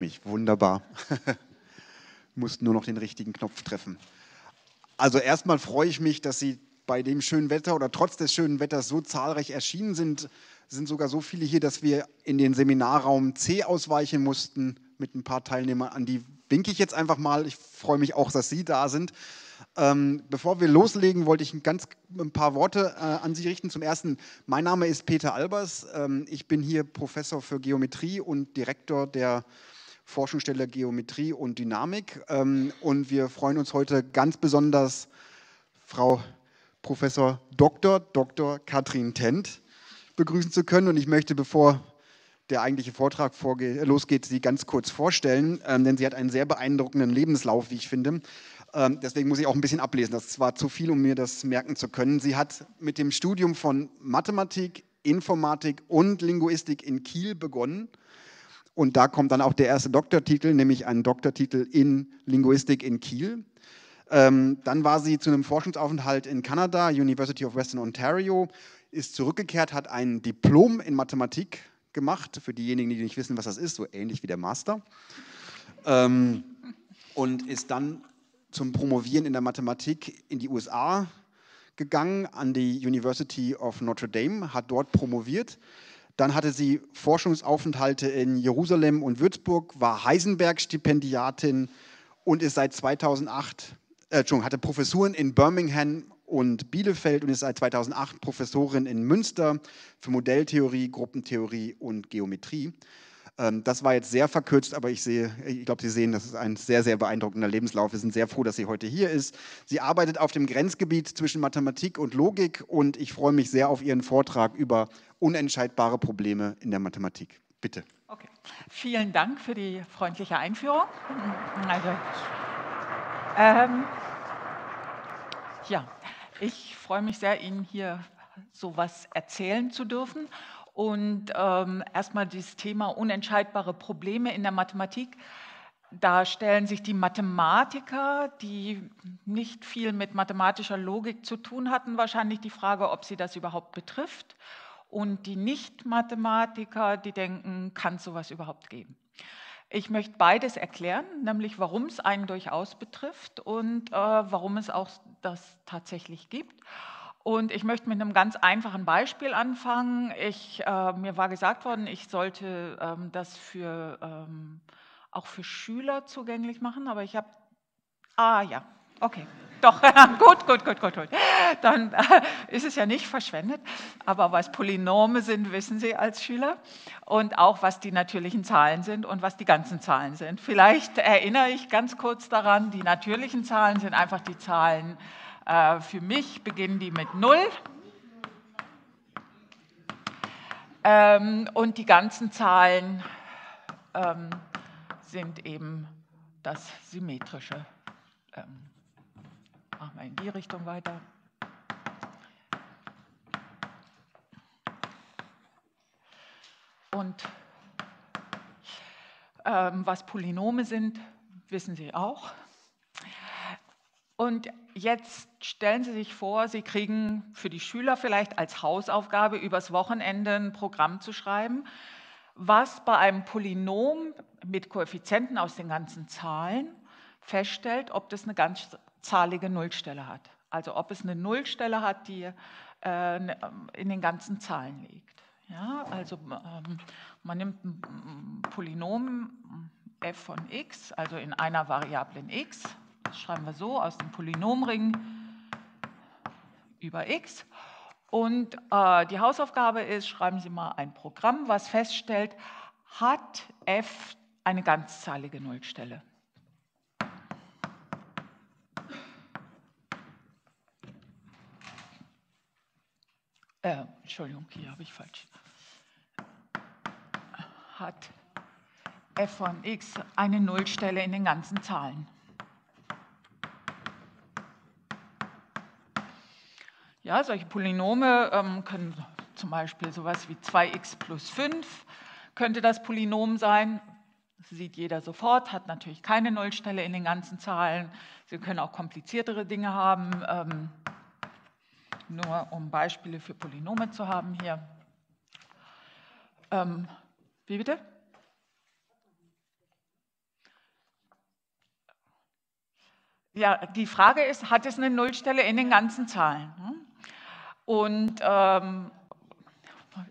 Mich wunderbar. Mussten nur noch den richtigen Knopf treffen. Also erstmal freue ich mich, dass Sie bei dem schönen Wetter oder trotz des schönen Wetters so zahlreich erschienen sind. Es sind sogar so viele hier, dass wir in den Seminarraum C ausweichen mussten mit ein paar Teilnehmern. An die winke ich jetzt einfach mal. Ich freue mich auch, dass Sie da sind. Ähm, bevor wir loslegen, wollte ich ein, ganz, ein paar Worte äh, an Sie richten. Zum Ersten, mein Name ist Peter Albers. Ähm, ich bin hier Professor für Geometrie und Direktor der Forschungsstelle Geometrie und Dynamik. Ähm, und wir freuen uns heute ganz besonders, Frau Professor Dr. Dr. Katrin Tent begrüßen zu können. Und ich möchte, bevor der eigentliche Vortrag losgeht, Sie ganz kurz vorstellen, ähm, denn sie hat einen sehr beeindruckenden Lebenslauf, wie ich finde. Ähm, deswegen muss ich auch ein bisschen ablesen. Das war zu viel, um mir das merken zu können. Sie hat mit dem Studium von Mathematik, Informatik und Linguistik in Kiel begonnen und da kommt dann auch der erste Doktortitel, nämlich ein Doktortitel in Linguistik in Kiel. Ähm, dann war sie zu einem Forschungsaufenthalt in Kanada, University of Western Ontario, ist zurückgekehrt, hat ein Diplom in Mathematik gemacht, für diejenigen, die nicht wissen, was das ist, so ähnlich wie der Master. Ähm, und ist dann zum Promovieren in der Mathematik in die USA gegangen, an die University of Notre Dame, hat dort promoviert dann hatte sie Forschungsaufenthalte in Jerusalem und Würzburg, war Heisenberg-Stipendiatin und ist seit 2008, äh, hatte Professuren in Birmingham und Bielefeld und ist seit 2008 Professorin in Münster für Modelltheorie, Gruppentheorie und Geometrie. Ähm, das war jetzt sehr verkürzt, aber ich sehe, ich glaube, Sie sehen, das ist ein sehr, sehr beeindruckender Lebenslauf. Wir sind sehr froh, dass sie heute hier ist. Sie arbeitet auf dem Grenzgebiet zwischen Mathematik und Logik und ich freue mich sehr auf Ihren Vortrag über unentscheidbare Probleme in der Mathematik. Bitte. Okay. Vielen Dank für die freundliche Einführung. Also, ähm, ja, ich freue mich sehr, Ihnen hier sowas erzählen zu dürfen. Und ähm, erstmal dieses Thema unentscheidbare Probleme in der Mathematik. Da stellen sich die Mathematiker, die nicht viel mit mathematischer Logik zu tun hatten, wahrscheinlich die Frage, ob sie das überhaupt betrifft. Und die Nicht-Mathematiker, die denken, kann es sowas überhaupt geben? Ich möchte beides erklären, nämlich warum es einen durchaus betrifft und äh, warum es auch das tatsächlich gibt. Und ich möchte mit einem ganz einfachen Beispiel anfangen. Ich, äh, mir war gesagt worden, ich sollte ähm, das für, ähm, auch für Schüler zugänglich machen, aber ich habe, ah ja, okay, doch, gut, gut, gut, gut, gut. Dann äh, ist es ja nicht verschwendet. Aber was Polynome sind, wissen Sie als Schüler. Und auch was die natürlichen Zahlen sind und was die ganzen Zahlen sind. Vielleicht erinnere ich ganz kurz daran, die natürlichen Zahlen sind einfach die Zahlen, äh, für mich beginnen die mit 0. Ähm, und die ganzen Zahlen ähm, sind eben das Symmetrische. Ähm, machen wir in die Richtung weiter. Und was Polynome sind, wissen Sie auch. Und jetzt stellen Sie sich vor, Sie kriegen für die Schüler vielleicht als Hausaufgabe übers Wochenende ein Programm zu schreiben, was bei einem Polynom mit Koeffizienten aus den ganzen Zahlen feststellt, ob das eine ganzzahlige Nullstelle hat. Also ob es eine Nullstelle hat, die äh, ne, in den ganzen Zahlen liegt. Ja, also ähm, man nimmt ein Polynom f von x, also in einer Variablen x, das schreiben wir so, aus dem Polynomring über x. Und äh, die Hausaufgabe ist, schreiben Sie mal ein Programm, was feststellt, hat f eine ganzzahlige Nullstelle. Äh, Entschuldigung, hier habe ich falsch. Hat f von x eine Nullstelle in den ganzen Zahlen. Ja, solche Polynome ähm, können zum Beispiel sowas wie 2x plus 5 könnte das Polynom sein. Das sieht jeder sofort, hat natürlich keine Nullstelle in den ganzen Zahlen. Sie können auch kompliziertere Dinge haben, ähm, nur um Beispiele für Polynome zu haben hier. Ähm, wie bitte? Ja, die Frage ist, hat es eine Nullstelle in den ganzen Zahlen? Hm? Und ähm,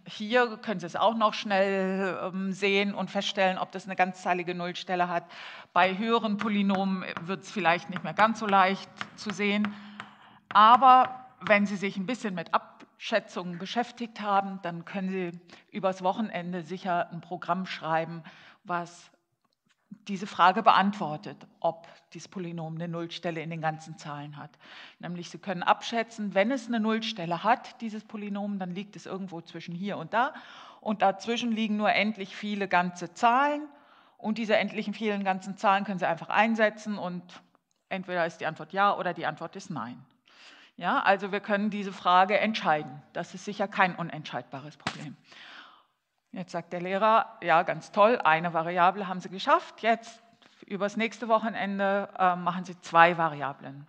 hier können Sie es auch noch schnell ähm, sehen und feststellen, ob das eine ganzzahlige Nullstelle hat. Bei höheren Polynomen wird es vielleicht nicht mehr ganz so leicht zu sehen. Aber wenn Sie sich ein bisschen mit Abschätzungen beschäftigt haben, dann können Sie übers Wochenende sicher ein Programm schreiben, was diese Frage beantwortet, ob dieses Polynom eine Nullstelle in den ganzen Zahlen hat. Nämlich Sie können abschätzen, wenn es eine Nullstelle hat, dieses Polynom, dann liegt es irgendwo zwischen hier und da und dazwischen liegen nur endlich viele ganze Zahlen und diese endlichen vielen ganzen Zahlen können Sie einfach einsetzen und entweder ist die Antwort ja oder die Antwort ist nein. Ja, also wir können diese Frage entscheiden. Das ist sicher kein unentscheidbares Problem. Jetzt sagt der Lehrer, ja, ganz toll, eine Variable haben Sie geschafft. Jetzt übers nächste Wochenende äh, machen Sie zwei Variablen.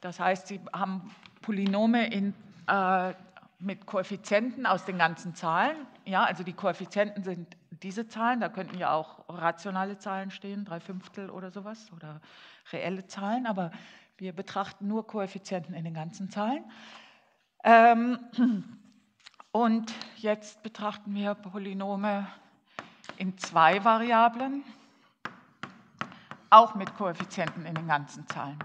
Das heißt, Sie haben Polynome in, äh, mit Koeffizienten aus den ganzen Zahlen. Ja, also die Koeffizienten sind diese Zahlen, da könnten ja auch rationale Zahlen stehen, drei Fünftel oder sowas, oder reelle Zahlen, aber wir betrachten nur Koeffizienten in den ganzen Zahlen. Ähm, und jetzt betrachten wir Polynome in zwei Variablen, auch mit Koeffizienten in den ganzen Zahlen.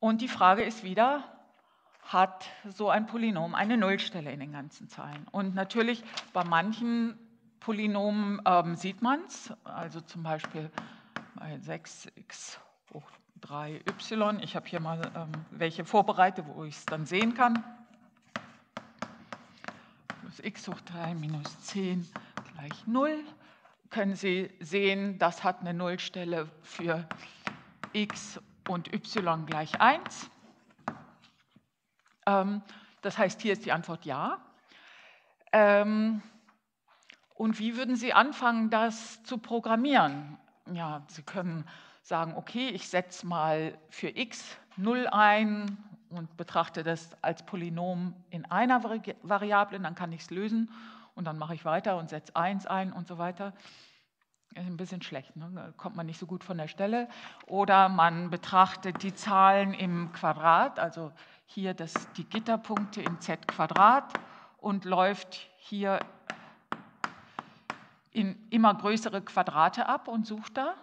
Und die Frage ist wieder, hat so ein Polynom eine Nullstelle in den ganzen Zahlen? Und natürlich bei manchen Polynomen ähm, sieht man es, also zum Beispiel bei 6x hoch 3y. Ich habe hier mal ähm, welche vorbereitet, wo ich es dann sehen kann x hoch 3 minus 10 gleich 0, können Sie sehen, das hat eine Nullstelle für x und y gleich 1. Ähm, das heißt, hier ist die Antwort ja. Ähm, und wie würden Sie anfangen, das zu programmieren? Ja, Sie können sagen, okay, ich setze mal für x 0 ein und betrachte das als Polynom in einer Variable, dann kann ich es lösen und dann mache ich weiter und setze 1 ein und so weiter. Ist ein bisschen schlecht, ne? da kommt man nicht so gut von der Stelle. Oder man betrachtet die Zahlen im Quadrat, also hier das, die Gitterpunkte in z Quadrat und läuft hier in immer größere Quadrate ab und sucht da.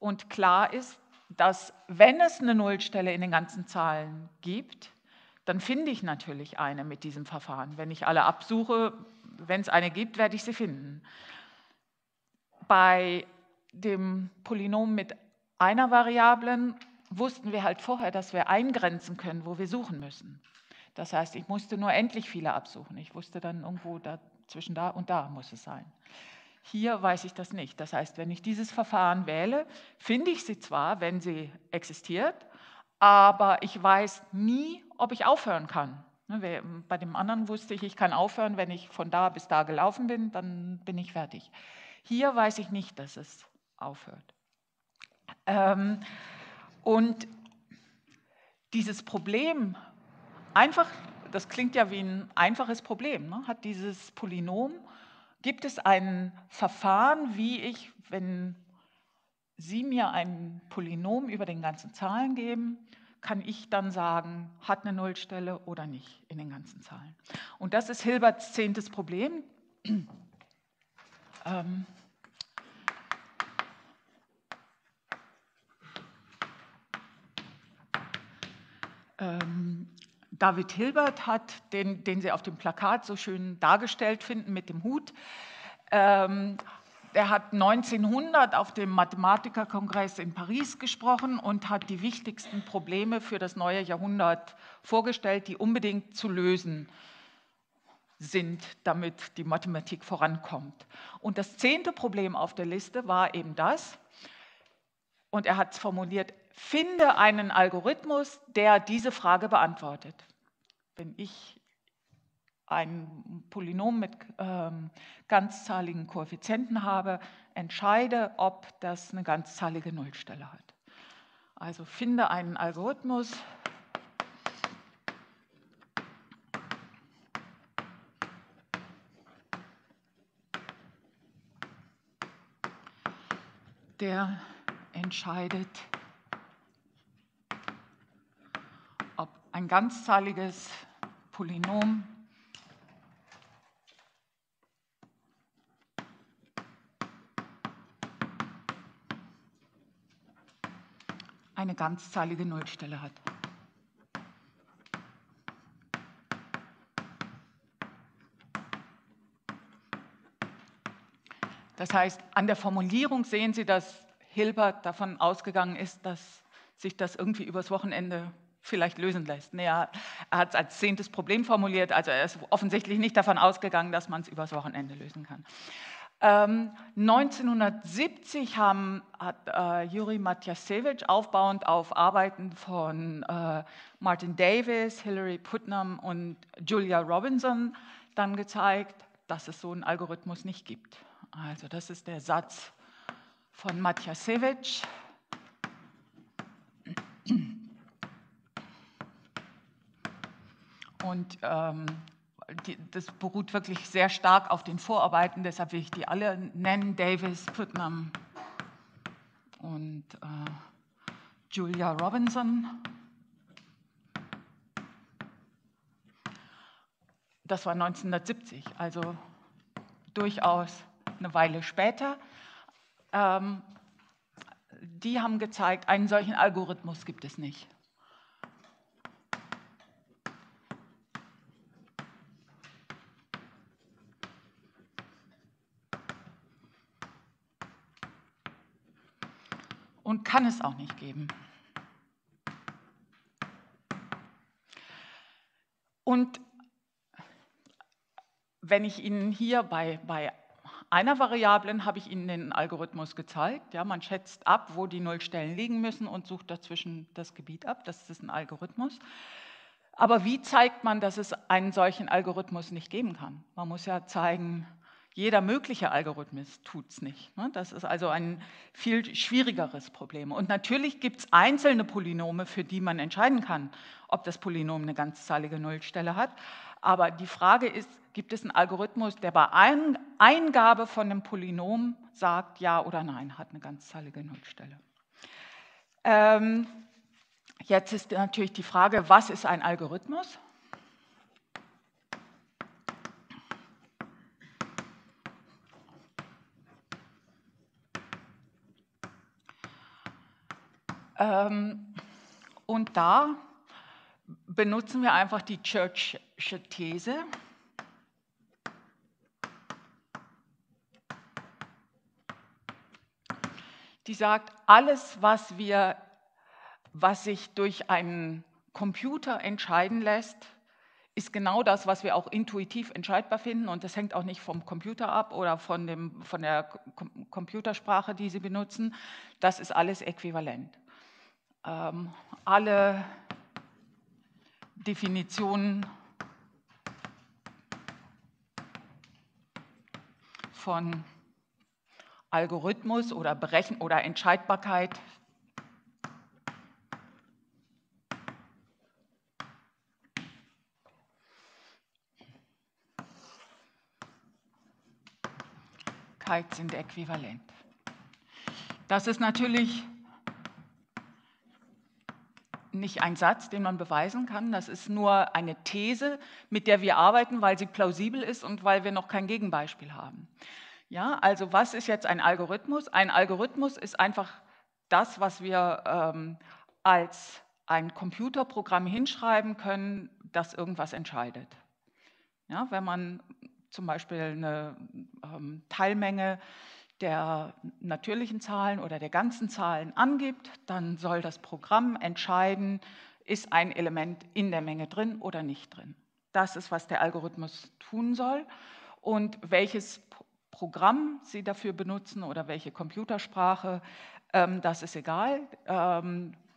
Und klar ist, dass wenn es eine Nullstelle in den ganzen Zahlen gibt, dann finde ich natürlich eine mit diesem Verfahren. Wenn ich alle absuche, wenn es eine gibt, werde ich sie finden. Bei dem Polynom mit einer Variablen wussten wir halt vorher, dass wir eingrenzen können, wo wir suchen müssen. Das heißt, ich musste nur endlich viele absuchen. Ich wusste dann irgendwo da, zwischen da und da muss es sein. Hier weiß ich das nicht. Das heißt, wenn ich dieses Verfahren wähle, finde ich sie zwar, wenn sie existiert, aber ich weiß nie, ob ich aufhören kann. Ne, bei dem anderen wusste ich, ich kann aufhören, wenn ich von da bis da gelaufen bin, dann bin ich fertig. Hier weiß ich nicht, dass es aufhört. Ähm, und dieses Problem, einfach, das klingt ja wie ein einfaches Problem, ne? hat dieses Polynom gibt es ein Verfahren, wie ich, wenn Sie mir ein Polynom über den ganzen Zahlen geben, kann ich dann sagen, hat eine Nullstelle oder nicht in den ganzen Zahlen. Und das ist Hilberts zehntes Problem. ähm, ähm, David Hilbert hat, den, den Sie auf dem Plakat so schön dargestellt finden mit dem Hut, ähm, er hat 1900 auf dem Mathematikerkongress in Paris gesprochen und hat die wichtigsten Probleme für das neue Jahrhundert vorgestellt, die unbedingt zu lösen sind, damit die Mathematik vorankommt. Und das zehnte Problem auf der Liste war eben das, und er hat es formuliert, finde einen Algorithmus, der diese Frage beantwortet. Wenn ich ein Polynom mit ähm, ganzzahligen Koeffizienten habe, entscheide, ob das eine ganzzahlige Nullstelle hat. Also finde einen Algorithmus, der entscheidet, ein ganzzahliges Polynom eine ganzzahlige Nullstelle hat. Das heißt, an der Formulierung sehen Sie, dass Hilbert davon ausgegangen ist, dass sich das irgendwie übers Wochenende vielleicht lösen lässt. Nee, er hat es als zehntes Problem formuliert, also er ist offensichtlich nicht davon ausgegangen, dass man es übers Wochenende lösen kann. Ähm, 1970 haben, hat äh, Juri Matjasewicz aufbauend auf Arbeiten von äh, Martin Davis, Hilary Putnam und Julia Robinson dann gezeigt, dass es so einen Algorithmus nicht gibt. Also das ist der Satz von Matjasewicz. Und ähm, die, das beruht wirklich sehr stark auf den Vorarbeiten, deshalb will ich die alle nennen, Davis, Putnam und äh, Julia Robinson. Das war 1970, also durchaus eine Weile später. Ähm, die haben gezeigt, einen solchen Algorithmus gibt es nicht. Und kann es auch nicht geben. Und wenn ich Ihnen hier bei, bei einer Variablen habe ich Ihnen den Algorithmus gezeigt. Ja, man schätzt ab, wo die Nullstellen liegen müssen und sucht dazwischen das Gebiet ab. Das ist ein Algorithmus. Aber wie zeigt man, dass es einen solchen Algorithmus nicht geben kann? Man muss ja zeigen, jeder mögliche Algorithmus tut es nicht. Ne? Das ist also ein viel schwierigeres Problem. Und natürlich gibt es einzelne Polynome, für die man entscheiden kann, ob das Polynom eine ganzzahlige Nullstelle hat. Aber die Frage ist, gibt es einen Algorithmus, der bei Eingabe von einem Polynom sagt, ja oder nein, hat eine ganzzahlige Nullstelle. Ähm, jetzt ist natürlich die Frage, was ist ein Algorithmus? Und da benutzen wir einfach die Church'sche These. Die sagt, alles, was, wir, was sich durch einen Computer entscheiden lässt, ist genau das, was wir auch intuitiv entscheidbar finden. Und das hängt auch nicht vom Computer ab oder von, dem, von der Computersprache, die Sie benutzen. Das ist alles äquivalent. Ähm, alle Definitionen von Algorithmus oder Berechen oder Entscheidbarkeit sind äquivalent. Das ist natürlich nicht ein Satz, den man beweisen kann. Das ist nur eine These, mit der wir arbeiten, weil sie plausibel ist und weil wir noch kein Gegenbeispiel haben. Ja, also was ist jetzt ein Algorithmus? Ein Algorithmus ist einfach das, was wir ähm, als ein Computerprogramm hinschreiben können, das irgendwas entscheidet. Ja, wenn man zum Beispiel eine ähm, Teilmenge der natürlichen Zahlen oder der ganzen Zahlen angibt, dann soll das Programm entscheiden, ist ein Element in der Menge drin oder nicht drin. Das ist, was der Algorithmus tun soll. Und welches Programm Sie dafür benutzen oder welche Computersprache, ähm, das ist egal.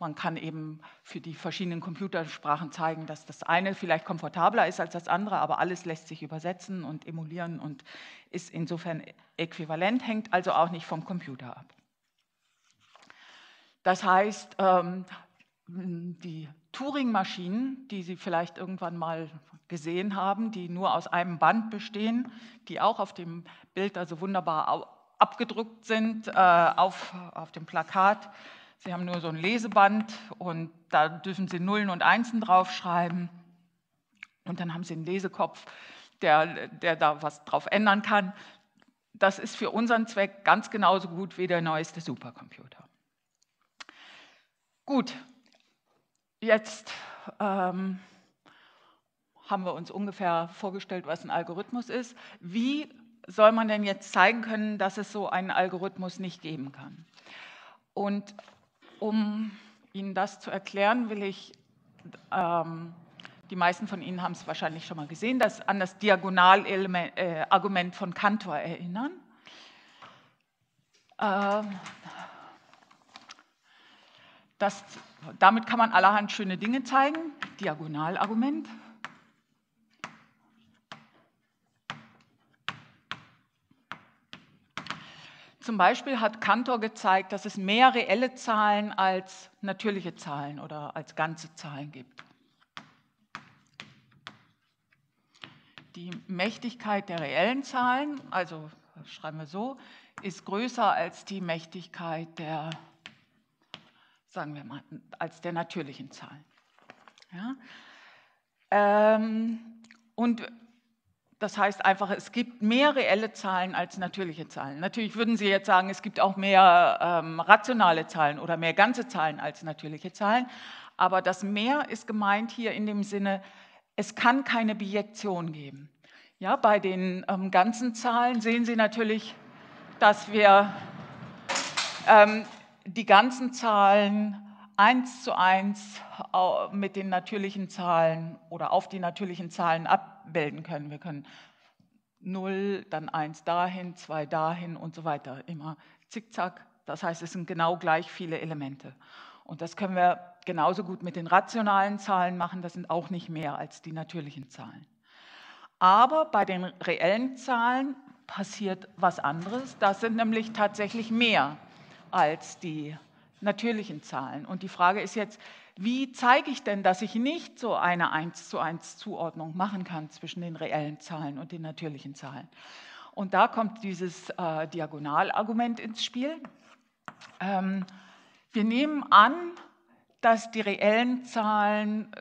Man kann eben für die verschiedenen Computersprachen zeigen, dass das eine vielleicht komfortabler ist als das andere, aber alles lässt sich übersetzen und emulieren und ist insofern äquivalent, hängt also auch nicht vom Computer ab. Das heißt, ähm, die Turing-Maschinen, die Sie vielleicht irgendwann mal gesehen haben, die nur aus einem Band bestehen, die auch auf dem Bild also wunderbar abgedruckt sind, äh, auf, auf dem Plakat, Sie haben nur so ein Leseband und da dürfen Sie Nullen und Einsen draufschreiben. Und dann haben Sie einen Lesekopf, der, der da was drauf ändern kann. Das ist für unseren Zweck ganz genauso gut wie der neueste Supercomputer. Gut, jetzt ähm, haben wir uns ungefähr vorgestellt, was ein Algorithmus ist. Wie soll man denn jetzt zeigen können, dass es so einen Algorithmus nicht geben kann? Und um Ihnen das zu erklären, will ich, ähm, die meisten von Ihnen haben es wahrscheinlich schon mal gesehen, das an das Diagonalargument äh, von Cantor erinnern. Ähm, das, damit kann man allerhand schöne Dinge zeigen. Diagonalargument. Zum Beispiel hat Cantor gezeigt, dass es mehr reelle Zahlen als natürliche Zahlen oder als ganze Zahlen gibt. Die Mächtigkeit der reellen Zahlen, also schreiben wir so, ist größer als die Mächtigkeit der, sagen wir mal, als der natürlichen Zahlen. Ja? Ähm, und das heißt einfach, es gibt mehr reelle Zahlen als natürliche Zahlen. Natürlich würden Sie jetzt sagen, es gibt auch mehr ähm, rationale Zahlen oder mehr ganze Zahlen als natürliche Zahlen. Aber das mehr ist gemeint hier in dem Sinne, es kann keine Bijektion geben. Ja, bei den ähm, ganzen Zahlen sehen Sie natürlich, dass wir ähm, die ganzen Zahlen eins zu eins mit den natürlichen Zahlen oder auf die natürlichen Zahlen abbilden können. Wir können 0, dann 1 dahin, 2 dahin und so weiter. Immer zickzack. Das heißt, es sind genau gleich viele Elemente. Und das können wir genauso gut mit den rationalen Zahlen machen. Das sind auch nicht mehr als die natürlichen Zahlen. Aber bei den reellen Zahlen passiert was anderes. Das sind nämlich tatsächlich mehr als die natürlichen Zahlen. Und die Frage ist jetzt, wie zeige ich denn, dass ich nicht so eine 1 zu 1 Zuordnung machen kann zwischen den reellen Zahlen und den natürlichen Zahlen? Und da kommt dieses äh, Diagonalargument ins Spiel. Ähm, wir nehmen an, dass die reellen Zahlen äh,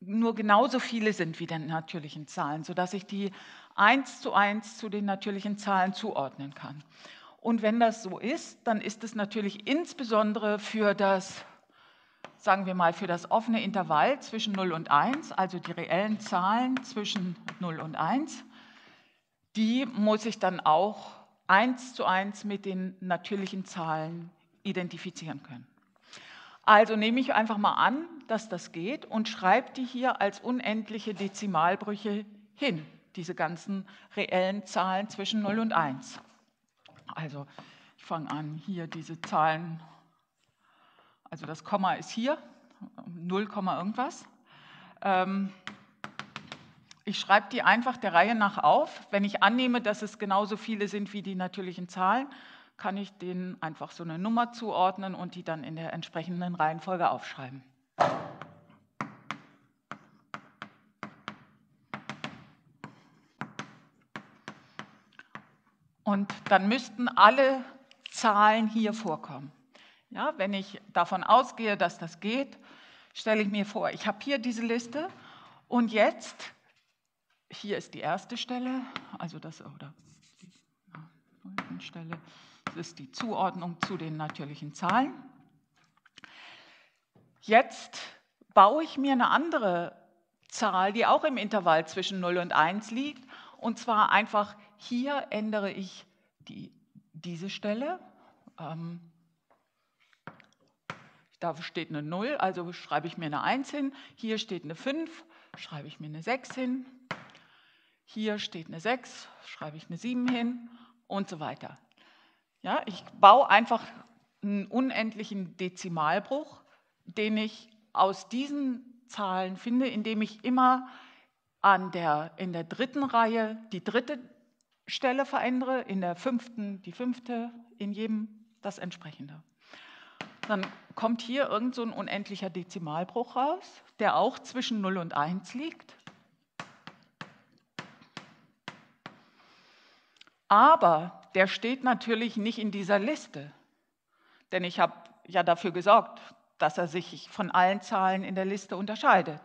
nur genauso viele sind wie die natürlichen Zahlen, sodass ich die 1 zu 1 zu den natürlichen Zahlen zuordnen kann. Und wenn das so ist, dann ist es natürlich insbesondere für das, sagen wir mal, für das offene Intervall zwischen 0 und 1, also die reellen Zahlen zwischen 0 und 1, die muss ich dann auch 1 zu 1 mit den natürlichen Zahlen identifizieren können. Also nehme ich einfach mal an, dass das geht und schreibe die hier als unendliche Dezimalbrüche hin, diese ganzen reellen Zahlen zwischen 0 und 1. Also ich fange an, hier diese Zahlen, also das Komma ist hier, 0, irgendwas. Ähm, ich schreibe die einfach der Reihe nach auf. Wenn ich annehme, dass es genauso viele sind wie die natürlichen Zahlen, kann ich denen einfach so eine Nummer zuordnen und die dann in der entsprechenden Reihenfolge aufschreiben. Und dann müssten alle Zahlen hier vorkommen. Ja, wenn ich davon ausgehe, dass das geht, stelle ich mir vor, ich habe hier diese Liste und jetzt, hier ist die erste Stelle, also das, oder die Stelle, das ist die Zuordnung zu den natürlichen Zahlen. Jetzt baue ich mir eine andere Zahl, die auch im Intervall zwischen 0 und 1 liegt, und zwar einfach hier ändere ich die, diese Stelle. Ähm, da steht eine 0, also schreibe ich mir eine 1 hin. Hier steht eine 5, schreibe ich mir eine 6 hin. Hier steht eine 6, schreibe ich eine 7 hin und so weiter. Ja, ich baue einfach einen unendlichen Dezimalbruch, den ich aus diesen Zahlen finde, indem ich immer an der, in der dritten Reihe die dritte Stelle verändere, in der fünften die fünfte, in jedem das entsprechende. Dann kommt hier irgend so ein unendlicher Dezimalbruch raus, der auch zwischen 0 und 1 liegt. Aber der steht natürlich nicht in dieser Liste, denn ich habe ja dafür gesorgt, dass er sich von allen Zahlen in der Liste unterscheidet.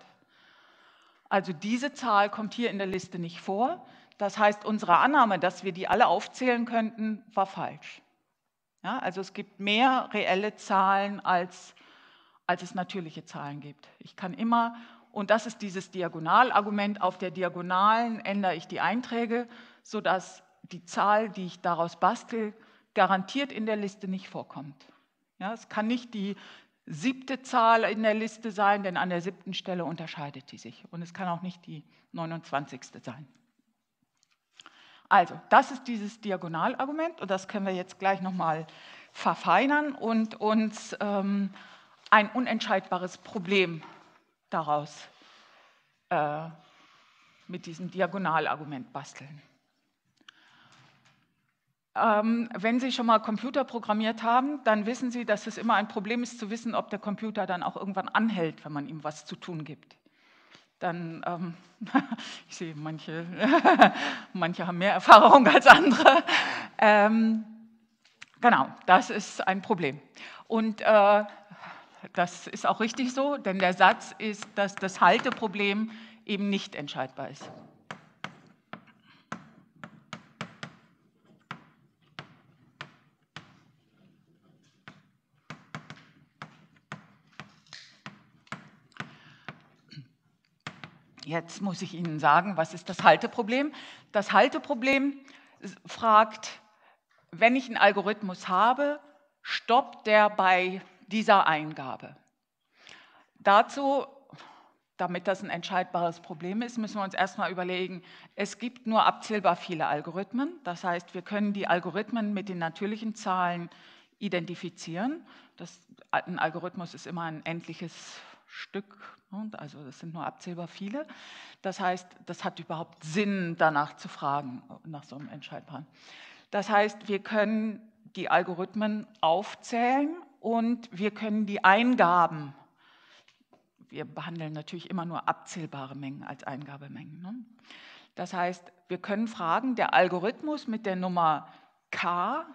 Also diese Zahl kommt hier in der Liste nicht vor. Das heißt, unsere Annahme, dass wir die alle aufzählen könnten, war falsch. Ja, also es gibt mehr reelle Zahlen, als, als es natürliche Zahlen gibt. Ich kann immer, und das ist dieses Diagonalargument, auf der Diagonalen ändere ich die Einträge, sodass die Zahl, die ich daraus bastel, garantiert in der Liste nicht vorkommt. Ja, es kann nicht die siebte Zahl in der Liste sein, denn an der siebten Stelle unterscheidet die sich. Und es kann auch nicht die 29. sein. Also, das ist dieses Diagonalargument und das können wir jetzt gleich nochmal verfeinern und uns ähm, ein unentscheidbares Problem daraus äh, mit diesem Diagonalargument basteln. Ähm, wenn Sie schon mal Computer programmiert haben, dann wissen Sie, dass es immer ein Problem ist zu wissen, ob der Computer dann auch irgendwann anhält, wenn man ihm was zu tun gibt. Dann, ähm, ich sehe, manche, manche haben mehr Erfahrung als andere. Ähm, genau, das ist ein Problem. Und äh, das ist auch richtig so, denn der Satz ist, dass das Halteproblem eben nicht entscheidbar ist. Jetzt muss ich Ihnen sagen, was ist das Halteproblem? Das Halteproblem fragt, wenn ich einen Algorithmus habe, stoppt der bei dieser Eingabe. Dazu, damit das ein entscheidbares Problem ist, müssen wir uns erstmal überlegen, es gibt nur abzählbar viele Algorithmen. Das heißt, wir können die Algorithmen mit den natürlichen Zahlen identifizieren. Das, ein Algorithmus ist immer ein endliches Stück, ne? also das sind nur abzählbar viele. Das heißt, das hat überhaupt Sinn, danach zu fragen, nach so einem Entscheidbaren. Das heißt, wir können die Algorithmen aufzählen und wir können die Eingaben, wir behandeln natürlich immer nur abzählbare Mengen als Eingabemengen. Ne? Das heißt, wir können fragen, der Algorithmus mit der Nummer k,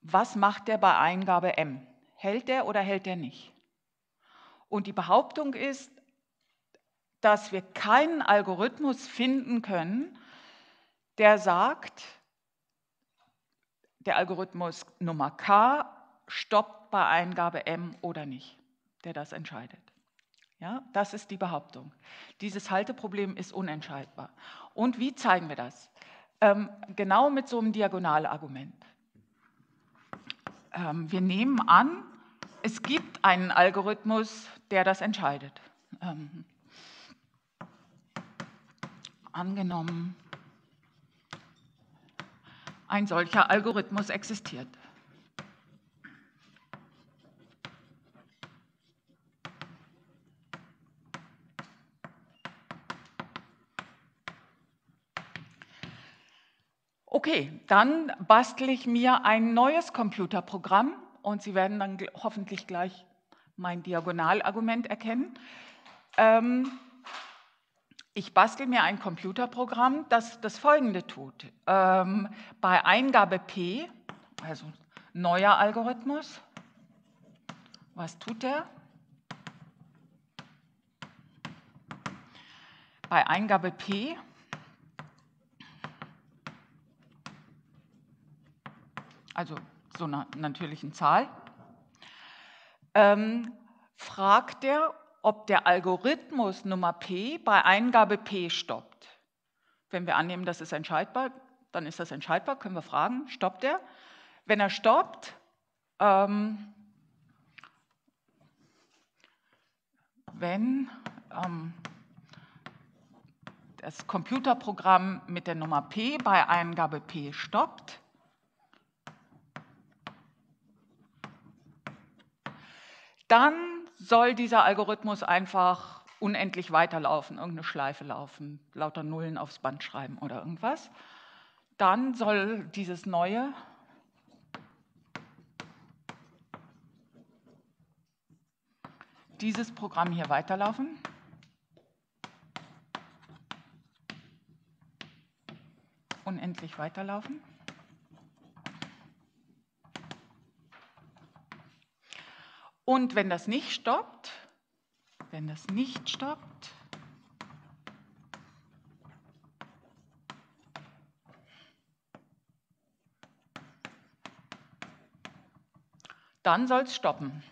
was macht der bei Eingabe m? Hält der oder hält der nicht? Und die Behauptung ist, dass wir keinen Algorithmus finden können, der sagt, der Algorithmus Nummer K stoppt bei Eingabe M oder nicht, der das entscheidet. Ja, das ist die Behauptung. Dieses Halteproblem ist unentscheidbar. Und wie zeigen wir das? Ähm, genau mit so einem Diagonalargument. Ähm, wir nehmen an, es gibt einen Algorithmus, der das entscheidet. Ähm, angenommen, ein solcher Algorithmus existiert. Okay, dann bastel ich mir ein neues Computerprogramm und Sie werden dann hoffentlich gleich mein Diagonalargument erkennen. Ähm, ich bastel mir ein Computerprogramm, das das Folgende tut. Ähm, bei Eingabe P, also neuer Algorithmus, was tut der? Bei Eingabe P also so einer natürlichen Zahl, ähm, fragt er, ob der Algorithmus Nummer P bei Eingabe P stoppt. Wenn wir annehmen, das ist entscheidbar, dann ist das entscheidbar, können wir fragen, stoppt er? Wenn er stoppt, ähm, wenn ähm, das Computerprogramm mit der Nummer P bei Eingabe P stoppt, dann soll dieser Algorithmus einfach unendlich weiterlaufen, irgendeine Schleife laufen, lauter Nullen aufs Band schreiben oder irgendwas. Dann soll dieses neue dieses Programm hier weiterlaufen. Unendlich weiterlaufen. Und wenn das nicht stoppt, wenn das nicht stoppt, dann soll es stoppen.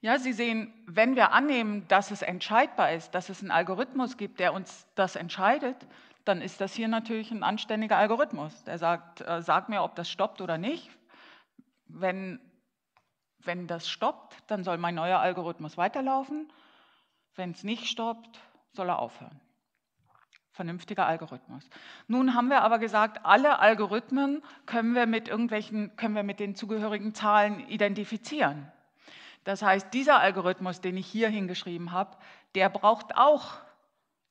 Ja, Sie sehen, wenn wir annehmen, dass es entscheidbar ist, dass es einen Algorithmus gibt, der uns das entscheidet, dann ist das hier natürlich ein anständiger Algorithmus. Der sagt, äh, sag mir, ob das stoppt oder nicht. Wenn, wenn das stoppt, dann soll mein neuer Algorithmus weiterlaufen. Wenn es nicht stoppt, soll er aufhören. Vernünftiger Algorithmus. Nun haben wir aber gesagt, alle Algorithmen können wir mit irgendwelchen, können wir mit den zugehörigen Zahlen identifizieren. Das heißt, dieser Algorithmus, den ich hier hingeschrieben habe, der braucht auch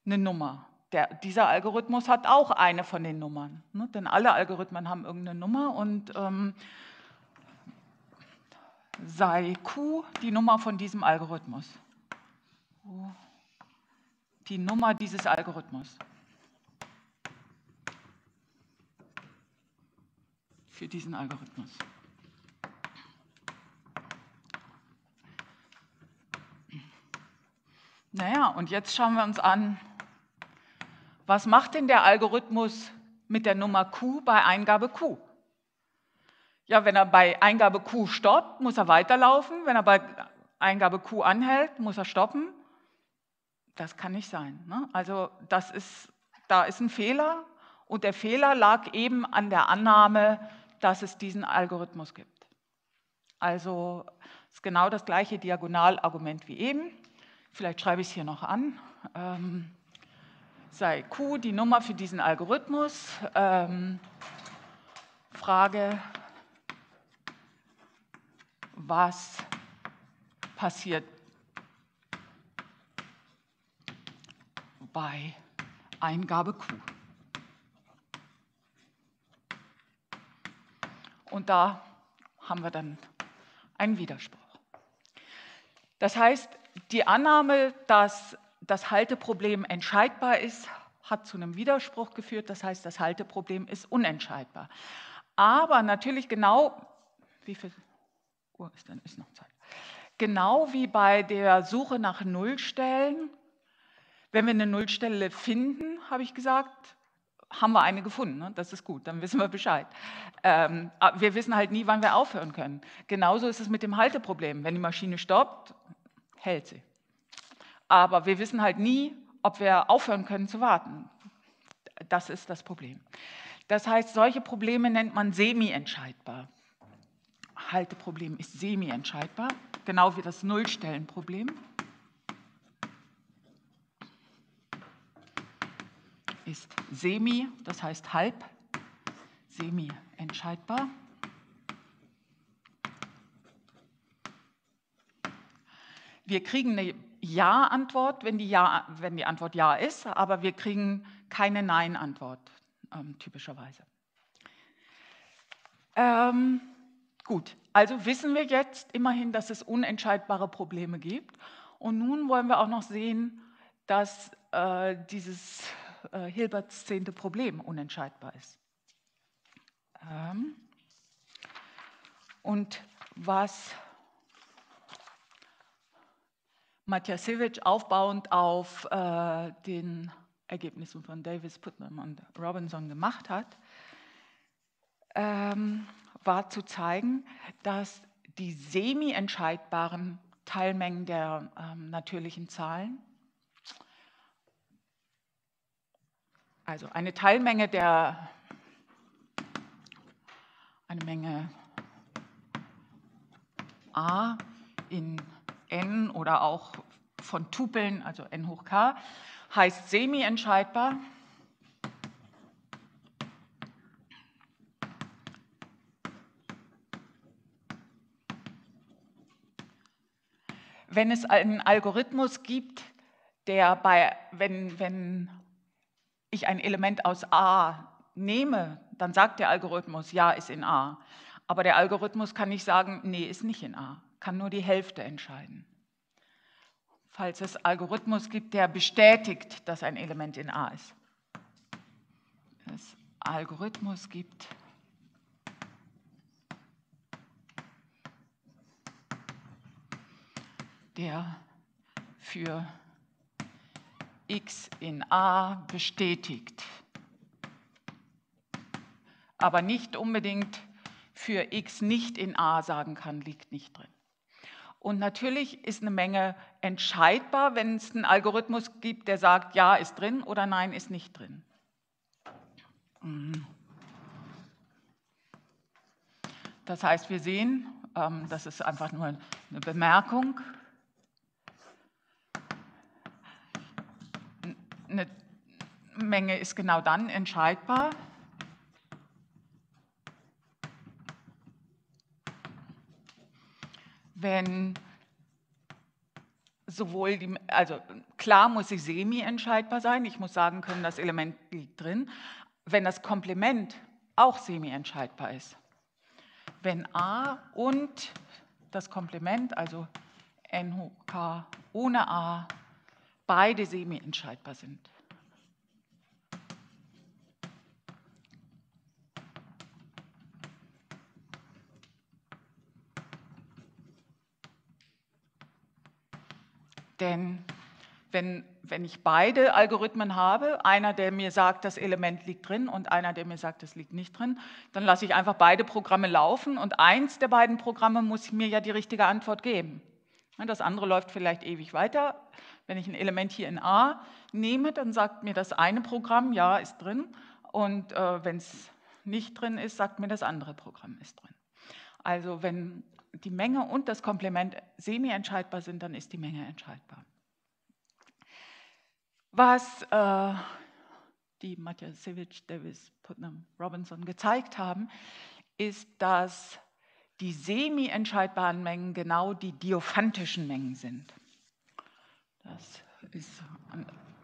eine Nummer. Der, dieser Algorithmus hat auch eine von den Nummern. Ne? Denn alle Algorithmen haben irgendeine Nummer und ähm, sei Q die Nummer von diesem Algorithmus. Die Nummer dieses Algorithmus. Für diesen Algorithmus. Naja, und jetzt schauen wir uns an, was macht denn der Algorithmus mit der Nummer Q bei Eingabe Q? Ja, wenn er bei Eingabe Q stoppt, muss er weiterlaufen. Wenn er bei Eingabe Q anhält, muss er stoppen. Das kann nicht sein. Ne? Also das ist, da ist ein Fehler und der Fehler lag eben an der Annahme, dass es diesen Algorithmus gibt. Also ist genau das gleiche Diagonalargument wie eben vielleicht schreibe ich es hier noch an, ähm, sei Q die Nummer für diesen Algorithmus. Ähm, Frage, was passiert bei Eingabe Q. Und da haben wir dann einen Widerspruch. Das heißt, die Annahme, dass das Halteproblem entscheidbar ist, hat zu einem Widerspruch geführt. Das heißt, das Halteproblem ist unentscheidbar. Aber natürlich genau, wie viel Uhr ist denn? Ist noch Zeit. Genau wie bei der Suche nach Nullstellen. Wenn wir eine Nullstelle finden, habe ich gesagt, haben wir eine gefunden. Ne? Das ist gut, dann wissen wir Bescheid. Ähm, wir wissen halt nie, wann wir aufhören können. Genauso ist es mit dem Halteproblem. Wenn die Maschine stoppt, hält sie. Aber wir wissen halt nie, ob wir aufhören können zu warten. Das ist das Problem. Das heißt, solche Probleme nennt man semi-entscheidbar. Halteproblem ist semi-entscheidbar, genau wie das Nullstellenproblem. Ist semi, das heißt halb, semi-entscheidbar. Wir kriegen eine Ja-Antwort, wenn, ja, wenn die Antwort Ja ist, aber wir kriegen keine Nein-Antwort, ähm, typischerweise. Ähm, gut, also wissen wir jetzt immerhin, dass es unentscheidbare Probleme gibt. Und nun wollen wir auch noch sehen, dass äh, dieses äh, Hilberts zehnte Problem unentscheidbar ist. Ähm, und was Matjasewicz aufbauend auf äh, den Ergebnissen von Davis, Putnam und Robinson gemacht hat, ähm, war zu zeigen, dass die semi-entscheidbaren Teilmengen der ähm, natürlichen Zahlen, also eine Teilmenge der, eine Menge a in n oder auch von Tupeln, also n hoch k, heißt semi-entscheidbar. Wenn es einen Algorithmus gibt, der bei, wenn, wenn ich ein Element aus A nehme, dann sagt der Algorithmus, ja, ist in A. Aber der Algorithmus kann nicht sagen, nee, ist nicht in A kann nur die Hälfte entscheiden. Falls es Algorithmus gibt, der bestätigt, dass ein Element in A ist. Das Algorithmus gibt, der für x in a bestätigt, aber nicht unbedingt für x nicht in a sagen kann, liegt nicht drin. Und natürlich ist eine Menge entscheidbar, wenn es einen Algorithmus gibt, der sagt, ja ist drin oder nein ist nicht drin. Mhm. Das heißt, wir sehen, ähm, das ist einfach nur eine Bemerkung, eine Menge ist genau dann entscheidbar, wenn sowohl die, also klar muss sie semi-entscheidbar sein, ich muss sagen können, das Element liegt drin, wenn das Komplement auch semi-entscheidbar ist. Wenn A und das Komplement, also NK ohne A, beide semi-entscheidbar sind. Denn wenn, wenn ich beide Algorithmen habe, einer, der mir sagt, das Element liegt drin und einer, der mir sagt, es liegt nicht drin, dann lasse ich einfach beide Programme laufen und eins der beiden Programme muss mir ja die richtige Antwort geben. Das andere läuft vielleicht ewig weiter. Wenn ich ein Element hier in A nehme, dann sagt mir das eine Programm, ja, ist drin. Und äh, wenn es nicht drin ist, sagt mir das andere Programm ist drin. Also wenn die Menge und das Komplement semi-entscheidbar sind, dann ist die Menge entscheidbar. Was äh, die Matjasewicz, Davis, Putnam, Robinson gezeigt haben, ist, dass die semi-entscheidbaren Mengen genau die diophantischen Mengen sind. Das ist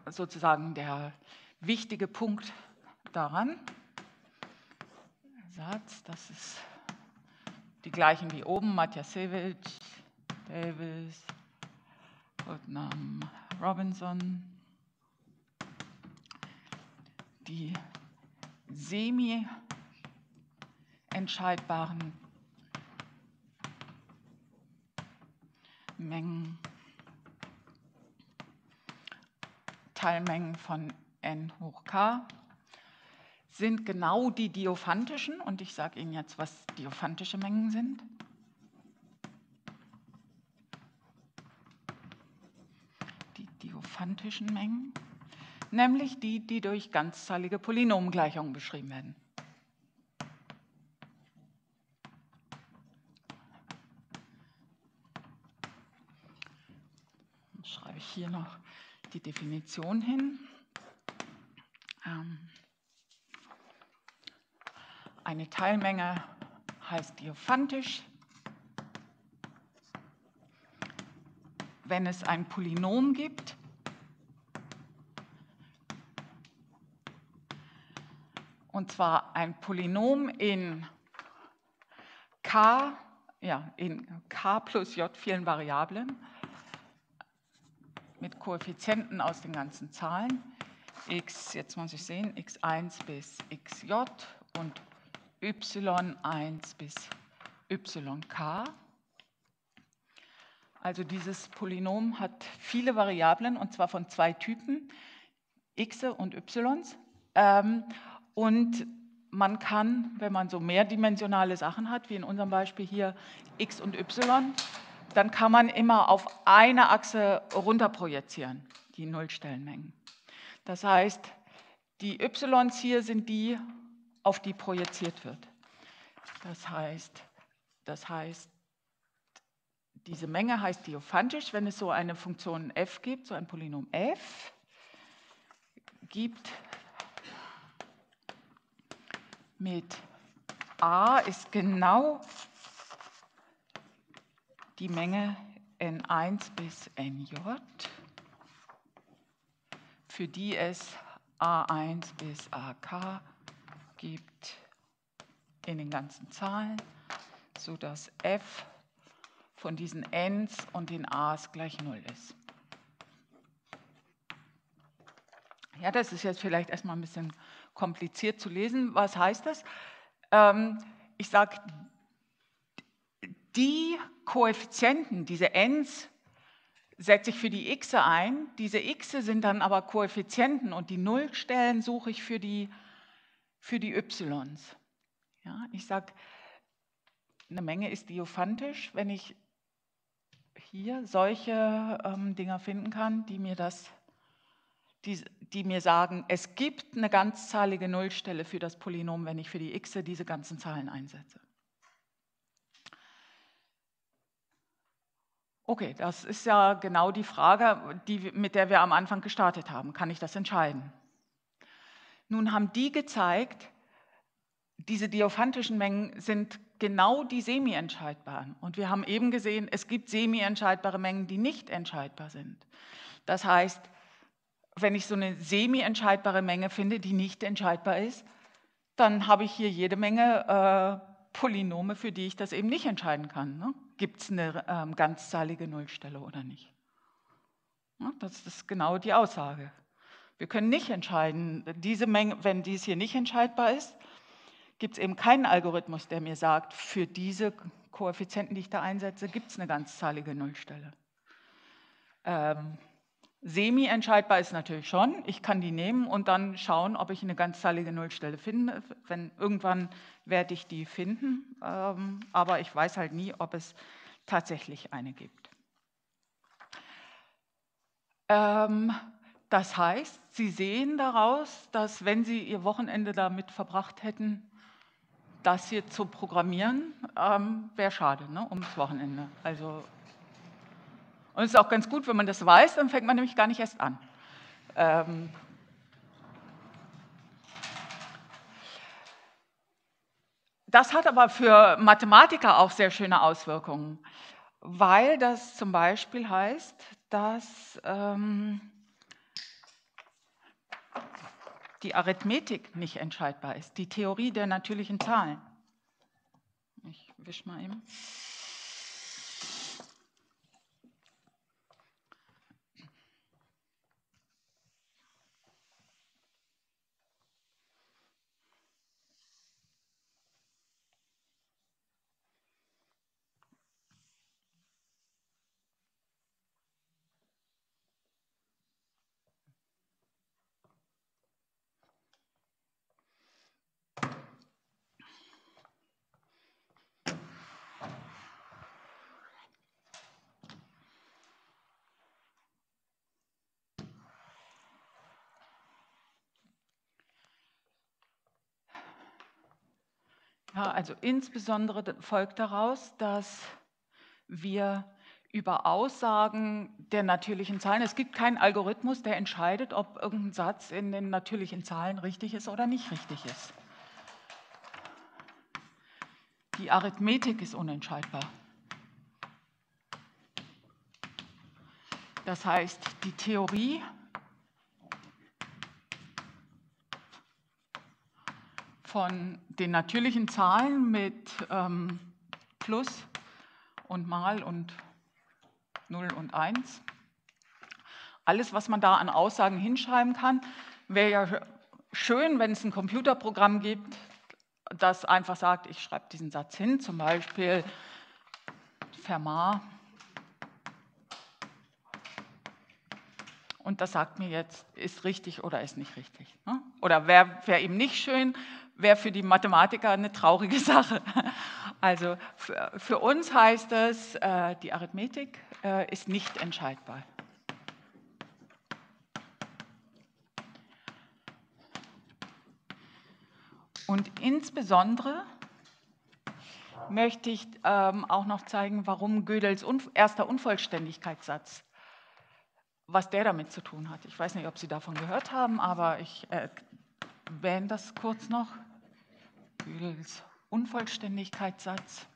sozusagen der wichtige Punkt daran. Satz, das ist die gleichen wie oben, Matjasewicz, Davis, Putnam, Robinson. Die semi-entscheidbaren Mengen, Teilmengen von n hoch k sind genau die diophantischen und ich sage Ihnen jetzt, was diophantische Mengen sind. Die diophantischen Mengen, nämlich die, die durch ganzzahlige Polynomgleichungen beschrieben werden. Dann schreibe ich hier noch die Definition hin. Ähm, eine Teilmenge heißt diophantisch, wenn es ein Polynom gibt, und zwar ein Polynom in k, ja, in k plus j vielen Variablen mit Koeffizienten aus den ganzen Zahlen, x, jetzt muss ich sehen, x1 bis xj und y1 bis yk. Also dieses Polynom hat viele Variablen und zwar von zwei Typen, x und y. Ähm, und man kann, wenn man so mehrdimensionale Sachen hat, wie in unserem Beispiel hier x und y, dann kann man immer auf eine Achse runterprojizieren, die Nullstellenmengen. Das heißt, die y's hier sind die auf die projiziert wird. Das heißt, das heißt, diese Menge heißt diophantisch, wenn es so eine Funktion f gibt, so ein Polynom f, gibt mit a ist genau die Menge n1 bis nj, für die es a1 bis ak gibt in den ganzen Zahlen, sodass f von diesen n's und den a's gleich 0 ist. Ja, das ist jetzt vielleicht erstmal ein bisschen kompliziert zu lesen. Was heißt das? Ähm, ich sage, die Koeffizienten, diese n's, setze ich für die x ein. Diese x sind dann aber Koeffizienten und die Nullstellen suche ich für die, für die y's. Ja, ich sage, eine Menge ist diophantisch, wenn ich hier solche ähm, Dinger finden kann, die mir das die, die, mir sagen, es gibt eine ganzzahlige Nullstelle für das Polynom, wenn ich für die x diese ganzen Zahlen einsetze. Okay, das ist ja genau die Frage, die, mit der wir am Anfang gestartet haben. Kann ich das entscheiden? Nun haben die gezeigt, diese diophantischen Mengen sind genau die semi-entscheidbaren. Und wir haben eben gesehen, es gibt semi-entscheidbare Mengen, die nicht entscheidbar sind. Das heißt, wenn ich so eine semi-entscheidbare Menge finde, die nicht entscheidbar ist, dann habe ich hier jede Menge äh, Polynome, für die ich das eben nicht entscheiden kann. Ne? Gibt es eine ähm, ganzzahlige Nullstelle oder nicht? Ja, das ist genau die Aussage. Wir können nicht entscheiden, diese Menge, wenn dies hier nicht entscheidbar ist, gibt es eben keinen Algorithmus, der mir sagt, für diese Koeffizienten, die ich da einsetze, gibt es eine ganzzahlige Nullstelle. Ähm, Semi-entscheidbar ist natürlich schon. Ich kann die nehmen und dann schauen, ob ich eine ganzzahlige Nullstelle finde. Wenn, irgendwann werde ich die finden, ähm, aber ich weiß halt nie, ob es tatsächlich eine gibt. Ähm, das heißt, Sie sehen daraus, dass wenn Sie Ihr Wochenende damit verbracht hätten, das hier zu programmieren, ähm, wäre schade, ne, ums Wochenende. Also und es ist auch ganz gut, wenn man das weiß, dann fängt man nämlich gar nicht erst an. Ähm das hat aber für Mathematiker auch sehr schöne Auswirkungen, weil das zum Beispiel heißt, dass ähm, die Arithmetik nicht entscheidbar ist, die Theorie der natürlichen Zahlen. Ich wische mal eben. Ja, also insbesondere folgt daraus, dass wir über Aussagen der natürlichen Zahlen, es gibt keinen Algorithmus, der entscheidet, ob irgendein Satz in den natürlichen Zahlen richtig ist oder nicht richtig ist. Die Arithmetik ist unentscheidbar. Das heißt, die Theorie von den natürlichen Zahlen mit ähm, Plus und Mal und 0 und 1. Alles, was man da an Aussagen hinschreiben kann, wäre ja schön, wenn es ein Computerprogramm gibt, das einfach sagt, ich schreibe diesen Satz hin, zum Beispiel Fermat. Und das sagt mir jetzt, ist richtig oder ist nicht richtig. Ne? Oder wäre wär eben nicht schön, wäre für die Mathematiker eine traurige Sache. Also für, für uns heißt es, äh, die Arithmetik äh, ist nicht entscheidbar. Und insbesondere möchte ich ähm, auch noch zeigen, warum Gödels erster Unvollständigkeitssatz, was der damit zu tun hat. Ich weiß nicht, ob Sie davon gehört haben, aber ich erwähne das kurz noch. Gödels Unvollständigkeitssatz.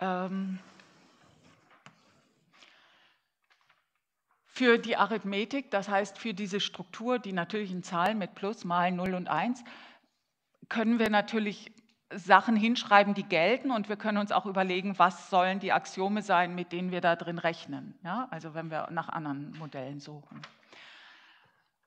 Ähm, für die Arithmetik, das heißt für diese Struktur, die natürlichen Zahlen mit Plus, Mal, 0 und 1, können wir natürlich Sachen hinschreiben, die gelten und wir können uns auch überlegen, was sollen die Axiome sein, mit denen wir da drin rechnen. Ja? Also wenn wir nach anderen Modellen suchen.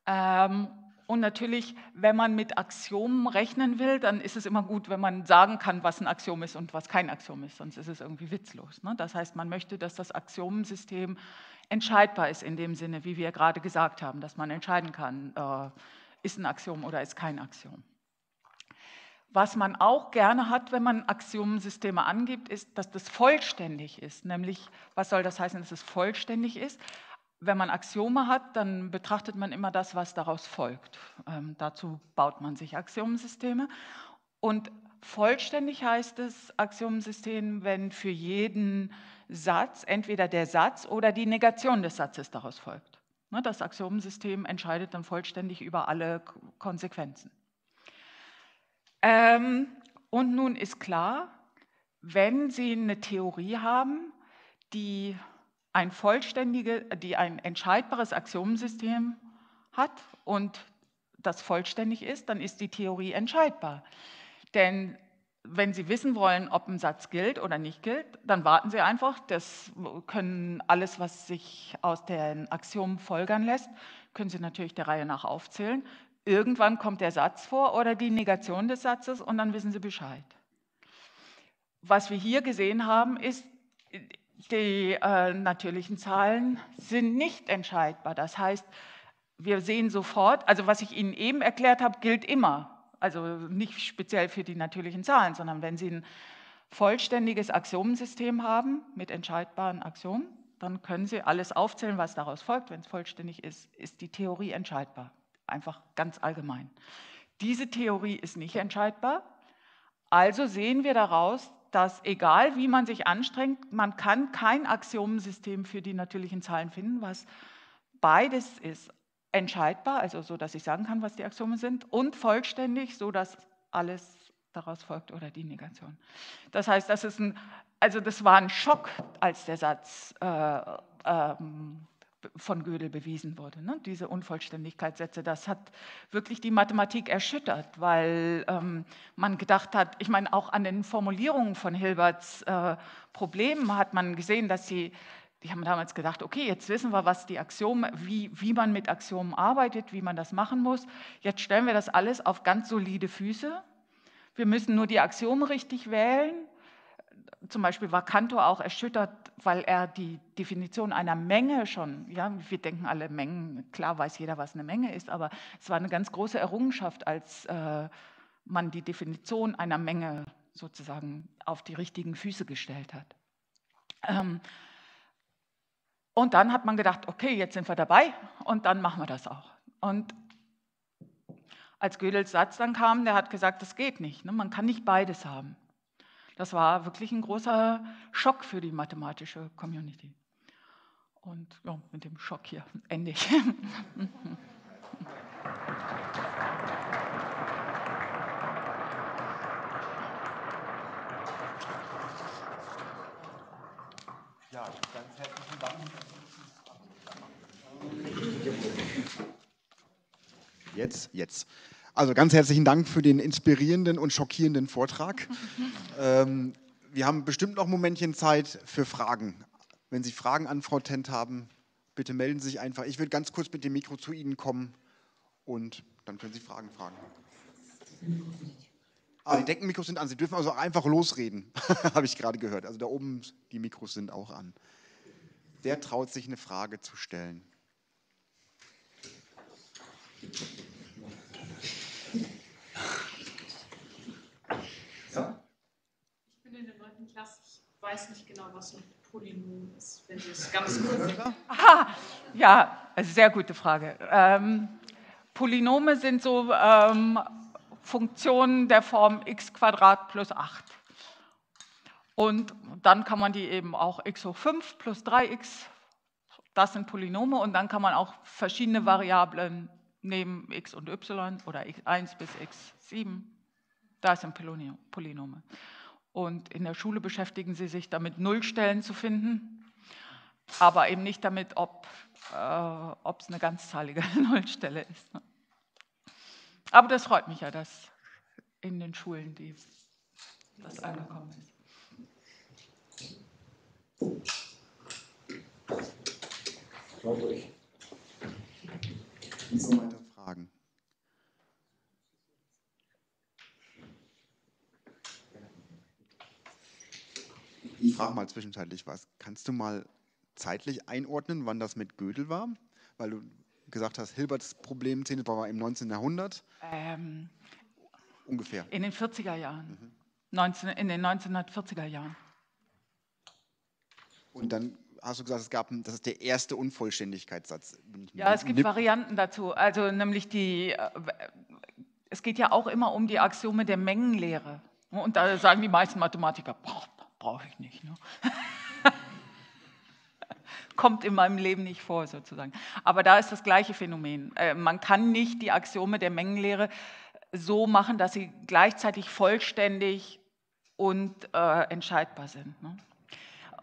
Ähm, und natürlich, wenn man mit Axiomen rechnen will, dann ist es immer gut, wenn man sagen kann, was ein Axiom ist und was kein Axiom ist, sonst ist es irgendwie witzlos. Ne? Das heißt, man möchte, dass das Axiomensystem entscheidbar ist in dem Sinne, wie wir gerade gesagt haben, dass man entscheiden kann, äh, ist ein Axiom oder ist kein Axiom. Was man auch gerne hat, wenn man Axiomensysteme angibt, ist, dass das vollständig ist. Nämlich, was soll das heißen, dass es vollständig ist? Wenn man Axiome hat, dann betrachtet man immer das, was daraus folgt. Ähm, dazu baut man sich Axiomensysteme. Und vollständig heißt es Axiomensystem, wenn für jeden Satz entweder der Satz oder die Negation des Satzes daraus folgt. Ne, das Axiomensystem entscheidet dann vollständig über alle Konsequenzen. Ähm, und nun ist klar, wenn Sie eine Theorie haben, die ein vollständige, die ein entscheidbares Axiomensystem hat und das vollständig ist, dann ist die Theorie entscheidbar. Denn wenn Sie wissen wollen, ob ein Satz gilt oder nicht gilt, dann warten Sie einfach. Das können alles, was sich aus den Axiomen folgern lässt, können Sie natürlich der Reihe nach aufzählen. Irgendwann kommt der Satz vor oder die Negation des Satzes und dann wissen Sie Bescheid. Was wir hier gesehen haben, ist, die äh, natürlichen Zahlen sind nicht entscheidbar. Das heißt, wir sehen sofort, also was ich Ihnen eben erklärt habe, gilt immer. Also nicht speziell für die natürlichen Zahlen, sondern wenn Sie ein vollständiges Axiomensystem haben mit entscheidbaren Axiomen, dann können Sie alles aufzählen, was daraus folgt. Wenn es vollständig ist, ist die Theorie entscheidbar einfach ganz allgemein. Diese Theorie ist nicht entscheidbar. Also sehen wir daraus, dass egal wie man sich anstrengt, man kann kein Axiomensystem für die natürlichen Zahlen finden, was beides ist entscheidbar, also so, dass ich sagen kann, was die Axiome sind, und vollständig, so dass alles daraus folgt oder die Negation. Das heißt, das ist ein, also das war ein Schock, als der Satz äh, ähm, von Gödel bewiesen wurde. Ne? Diese Unvollständigkeitssätze, das hat wirklich die Mathematik erschüttert, weil ähm, man gedacht hat, ich meine, auch an den Formulierungen von Hilberts äh, Problemen hat man gesehen, dass sie, die haben damals gedacht, okay, jetzt wissen wir, was die Axiome, wie, wie man mit Axiomen arbeitet, wie man das machen muss. Jetzt stellen wir das alles auf ganz solide Füße. Wir müssen nur die Axiome richtig wählen zum Beispiel war Cantor auch erschüttert, weil er die Definition einer Menge schon, ja, wir denken alle Mengen, klar weiß jeder, was eine Menge ist, aber es war eine ganz große Errungenschaft, als äh, man die Definition einer Menge sozusagen auf die richtigen Füße gestellt hat. Ähm, und dann hat man gedacht, okay, jetzt sind wir dabei und dann machen wir das auch. Und als Gödels Satz dann kam, der hat gesagt, das geht nicht, ne? man kann nicht beides haben. Das war wirklich ein großer Schock für die mathematische Community. Und ja, mit dem Schock hier ende ich. Ja, ganz herzlichen Dank. Jetzt, jetzt. Also ganz herzlichen Dank für den inspirierenden und schockierenden Vortrag. ähm, wir haben bestimmt noch ein Momentchen Zeit für Fragen. Wenn Sie Fragen an Frau Tent haben, bitte melden Sie sich einfach. Ich würde ganz kurz mit dem Mikro zu Ihnen kommen und dann können Sie Fragen fragen. Ah, die Deckenmikros sind an. Sie dürfen also einfach losreden, habe ich gerade gehört. Also da oben, die Mikros sind auch an. Wer traut sich eine Frage zu stellen? Klasse. Ich weiß nicht genau, was ein Polynom ist, wenn Sie es ganz kurz Aha, ja, sehr gute Frage. Ähm, Polynome sind so ähm, Funktionen der Form x plus 8. Und dann kann man die eben auch x hoch 5 plus 3x, das sind Polynome. Und dann kann man auch verschiedene Variablen nehmen, x und y oder x1 bis x7. Das sind Polynome. Und in der Schule beschäftigen sie sich damit, Nullstellen zu finden, aber eben nicht damit, ob äh, es eine ganzzahlige Nullstelle ist. Ne? Aber das freut mich ja, dass in den Schulen die das angekommen ist. So weiter Fragen. Frage mal zwischenzeitlich was. Kannst du mal zeitlich einordnen, wann das mit Gödel war? Weil du gesagt hast, Hilberts Problem war im 19. Jahrhundert. Ähm, Ungefähr. in den 40er Jahren. Mhm. 19, in den 1940er Jahren. Und dann hast du gesagt, es gab, das ist der erste Unvollständigkeitssatz. Ja, es gibt Nipp- Varianten dazu. Also nämlich die, äh, es geht ja auch immer um die Axiome der Mengenlehre. Und da sagen die meisten Mathematiker, brauche brauch ich nicht. Ne? Kommt in meinem Leben nicht vor, sozusagen. Aber da ist das gleiche Phänomen. Äh, Man kann nicht die Axiome der Mengenlehre so machen, dass sie gleichzeitig vollständig und äh, entscheidbar sind. Ne?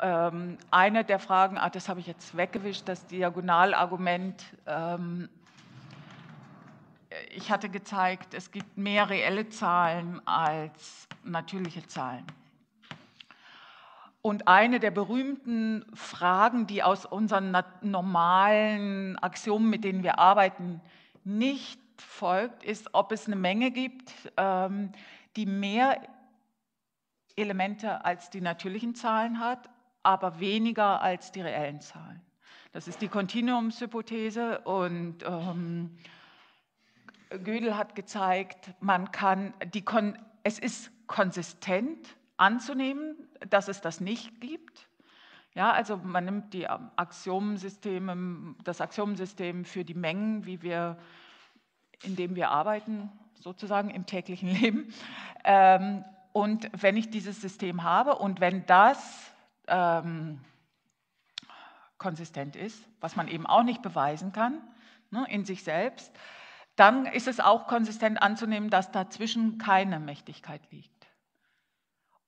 Ähm, eine der Fragen, ah, das habe ich jetzt weggewischt, das Diagonalargument. Ähm, ich hatte gezeigt, es gibt mehr reelle Zahlen als natürliche Zahlen. Und eine der berühmten Fragen, die aus unseren normalen Axiomen, mit denen wir arbeiten, nicht folgt, ist, ob es eine Menge gibt, ähm, die mehr Elemente als die natürlichen Zahlen hat, aber weniger als die reellen Zahlen. Das ist die Kontinuumshypothese und ähm, Gödel hat gezeigt, man kann die Kon es ist konsistent anzunehmen, dass es das nicht gibt. Ja, also man nimmt die ähm, Axiomensysteme, das Axiomensystem für die Mengen, wie wir, in dem wir arbeiten, sozusagen im täglichen Leben. Ähm, und wenn ich dieses System habe und wenn das ähm, konsistent ist, was man eben auch nicht beweisen kann ne, in sich selbst, dann ist es auch konsistent anzunehmen, dass dazwischen keine Mächtigkeit liegt.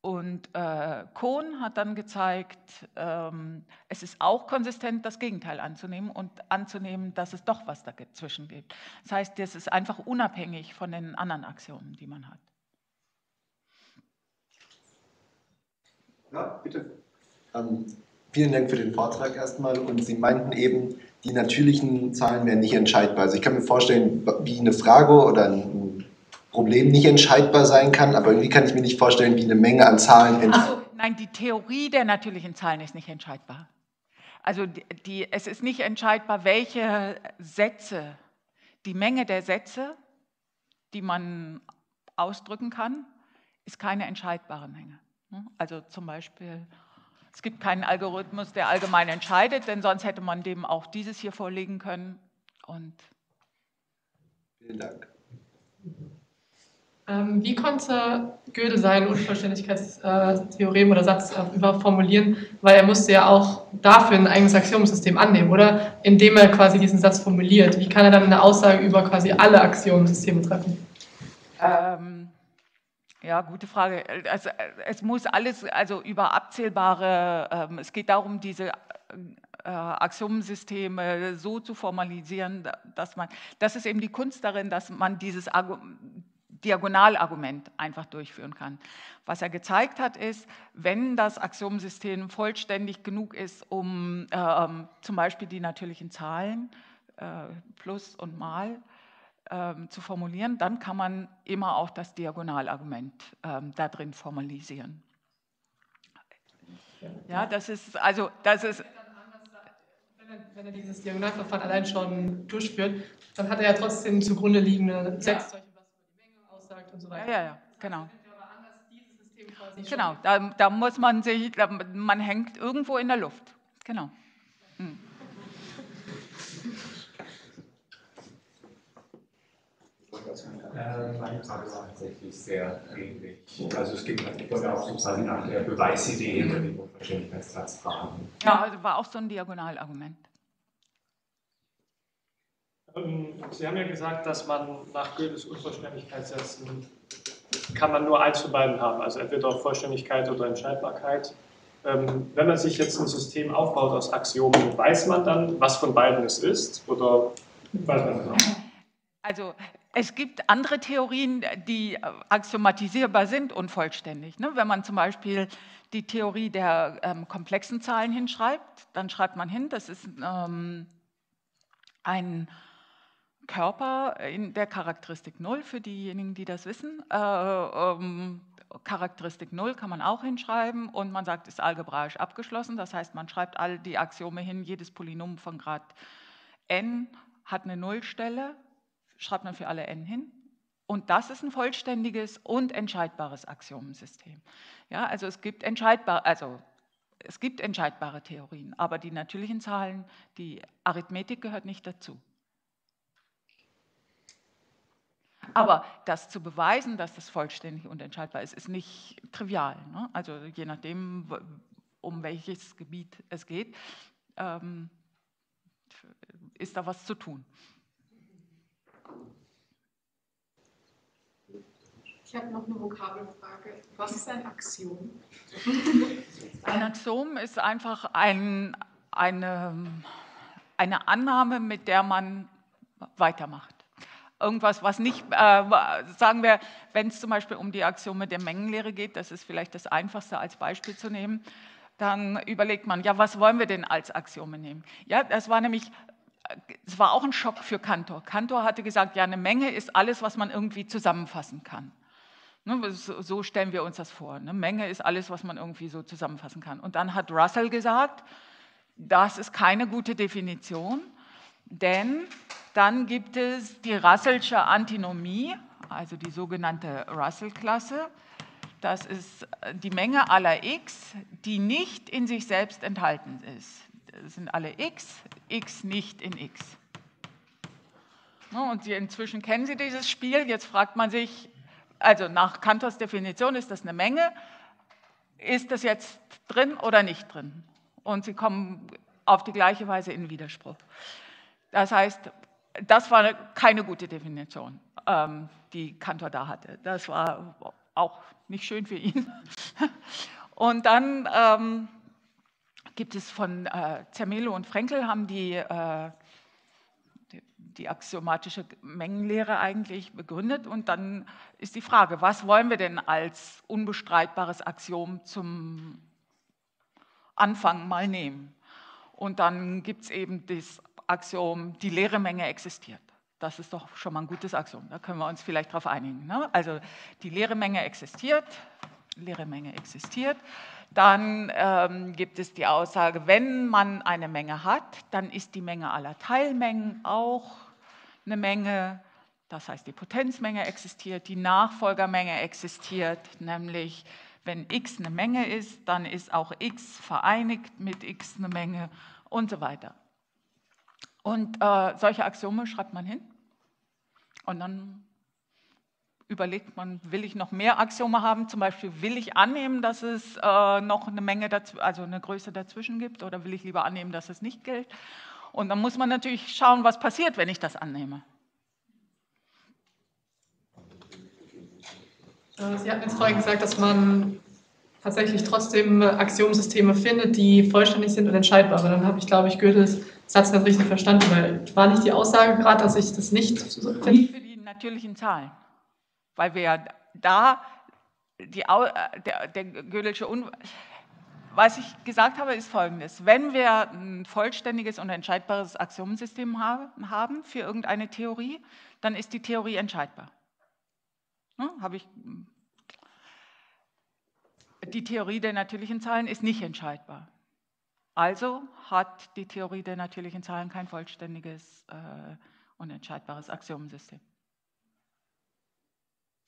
Und äh, Kohn hat dann gezeigt, ähm, es ist auch konsistent, das Gegenteil anzunehmen und anzunehmen, dass es doch was dazwischen gibt. Das heißt, das ist einfach unabhängig von den anderen Axiomen, die man hat. Ja, bitte. Ähm, vielen Dank für den Vortrag erstmal. Und Sie meinten eben, die natürlichen Zahlen wären nicht entscheidbar. Also ich kann mir vorstellen, wie eine Frage oder ein Problem nicht entscheidbar sein kann, aber irgendwie kann ich mir nicht vorstellen, wie eine Menge an Zahlen ent Also, nein, die Theorie der natürlichen Zahlen ist nicht entscheidbar. Also die, die, es ist nicht entscheidbar, welche Sätze, die Menge der Sätze, die man ausdrücken kann, ist keine entscheidbare Menge. ne? Also zum Beispiel, es gibt keinen Algorithmus, der allgemein entscheidet, denn sonst hätte man dem auch dieses hier vorlegen können. Und Vielen Dank. Ähm, wie konnte Goethe sein Unvollständigkeitstheorem oder Satz äh, überhaupt formulieren? Weil er musste ja auch dafür ein eigenes Axiomensystem annehmen, oder? Indem er quasi diesen Satz formuliert. Wie kann er dann eine Aussage über quasi alle Axiomensysteme treffen? Ähm, ja, gute Frage. Also, es muss alles, also über abzählbare, ähm, es geht darum, diese äh, Axiomensysteme so zu formalisieren, da- dass man, das ist eben die Kunst darin, dass man dieses Argu Diagonalargument einfach durchführen kann. Was er gezeigt hat, ist, wenn das Axiomensystem vollständig genug ist, um ähm, zum Beispiel die natürlichen Zahlen, äh, Plus und Mal, ähm, zu formulieren, dann kann man immer auch das Diagonalargument ähm, da drin formalisieren. Ja, das ist, also, das ist, Wenn er, dieses Diagonalverfahren allein schon durchführt, dann hat er ja trotzdem zugrunde liegende die Menge aussagt und so ja, weiter. ja, ja, genau. Quasi schon- Genau, da, da muss man sich, da, man hängt irgendwo in der Luft. Genau. Äh, meine Frage war tatsächlich sehr ähnlich. Also es ging ich wollte auch so quasi nach der Beweisidee hinter dem Unvollständigkeitssatz fragen. Ja, also war auch so ein Diagonalargument. Ähm, Sie haben ja gesagt, dass man nach Goethes Unvollständigkeitssätzen kann man nur eins von beiden haben, also entweder Vollständigkeit oder Entscheidbarkeit. Ähm, Wenn man sich jetzt ein System aufbaut aus Axiomen, weiß man dann, was von beiden es ist? Oder weiß man das? Also es gibt andere Theorien, die axiomatisierbar sind und vollständig. Ne? Wenn man zum Beispiel die Theorie der ähm, komplexen Zahlen hinschreibt, dann schreibt man hin, das ist ein Körper in der Charakteristik 0 für diejenigen, die das wissen. Äh, ähm, Charakteristik 0 kann man auch hinschreiben und man sagt, ist algebraisch abgeschlossen. Das heißt, man schreibt all die Axiome hin, jedes Polynom von Grad n hat eine Nullstelle, schreibt man für alle n hin. Und das ist ein vollständiges und entscheidbares Axiomensystem. Ja, also es gibt entscheidbar, also es gibt entscheidbare Theorien, aber die natürlichen Zahlen, die Arithmetik gehört nicht dazu. Aber das zu beweisen, dass das vollständig und entscheidbar ist, ist nicht trivial. Ne? Also je nachdem, um welches Gebiet es geht, ähm, ist da was zu tun. Ich habe noch eine Vokabelfrage. Was ist ein Axiom? Ein Axiom ist einfach ein, eine, eine Annahme, mit der man weitermacht. Irgendwas, was nicht, äh, sagen wir, wenn es zum Beispiel um die Axiome der Mengenlehre geht, das ist vielleicht das Einfachste als Beispiel zu nehmen, dann überlegt man, ja, was wollen wir denn als Axiome nehmen? Ja, das war nämlich es war auch ein Schock für Kantor. Kantor hatte gesagt, ja, eine Menge ist alles, was man irgendwie zusammenfassen kann. Ne, so stellen wir uns das vor. Eine Menge ist alles, was man irgendwie so zusammenfassen kann. Und dann hat Russell gesagt, das ist keine gute Definition, denn dann gibt es die Russellsche Antinomie, also die sogenannte Russell-Klasse. Das ist die Menge aller x, die nicht in sich selbst enthalten ist. Das sind alle x, x nicht in x. Ne, und Sie, inzwischen kennen Sie dieses Spiel. Jetzt fragt man sich, also nach Kantors Definition ist das eine Menge. Ist das jetzt drin oder nicht drin? Und sie kommen auf die gleiche Weise in Widerspruch. Das heißt, das war keine gute Definition, ähm, die Kantor da hatte. Das war auch nicht schön für ihn. Und dann ähm, gibt es von äh, Zermelo und Frenkel haben die äh, die axiomatische Mengenlehre eigentlich begründet. Und dann ist die Frage, was wollen wir denn als unbestreitbares Axiom zum Anfang mal nehmen? Und dann gibt es eben das Axiom, die leere Menge existiert. Das ist doch schon mal ein gutes Axiom. Da können wir uns vielleicht darauf einigen. Ne? Also die leere Menge existiert, leere Menge existiert. Dann ähm, gibt es die Aussage, wenn man eine Menge hat, dann ist die Menge aller Teilmengen auch eine Menge, das heißt die Potenzmenge existiert, die Nachfolgermenge existiert, nämlich wenn x eine Menge ist, dann ist auch x vereinigt mit x eine Menge und so weiter. Und äh, solche Axiome schreibt man hin und dann überlegt man, will ich noch mehr Axiome haben? Zum Beispiel, will ich annehmen, dass es äh, noch eine Menge, also eine Größe dazwischen gibt oder will ich lieber annehmen, dass es nicht gilt? Und dann muss man natürlich schauen, was passiert, wenn ich das annehme. Äh, Sie hatten jetzt vorhin gesagt, dass man tatsächlich trotzdem Axiomsysteme findet, die vollständig sind und entscheidbar. Aber dann habe ich, glaube ich, Goethes Satz nicht richtig verstanden, weil war nicht die Aussage gerade, dass ich das nicht finde? Nicht für die natürlichen Zahlen, weil wir ja da die, äh, der, der Gödelsche Un was ich gesagt habe, ist folgendes. Wenn wir ein vollständiges und entscheidbares Axiomensystem haben für irgendeine Theorie, dann ist die Theorie entscheidbar. Ne, habe ich, die Theorie der natürlichen Zahlen ist nicht entscheidbar. Also hat die Theorie der natürlichen Zahlen kein vollständiges äh, und entscheidbares Axiomensystem.